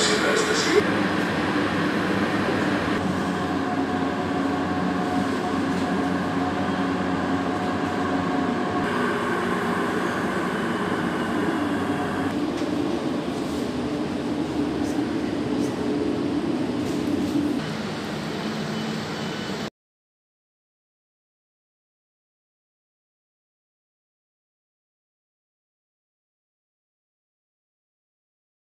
possibilidades da segurança.